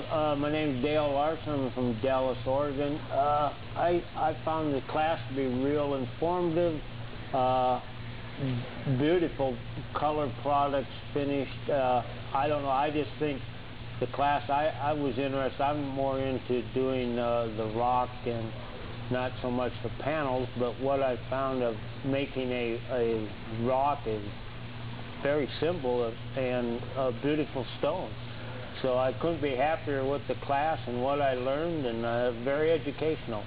uh, my name's Dale Larson. I'm from Dallas, Oregon. Uh, I, I found the class to be real informative, uh, beautiful color products finished. Uh, I don't know, I just think the class, I, I was interested, I'm more into doing uh, the rock and not so much the panels, but what I found of making a, a rock is very simple and a beautiful stone. So I couldn't be happier with the class and what I learned, and uh, very educational.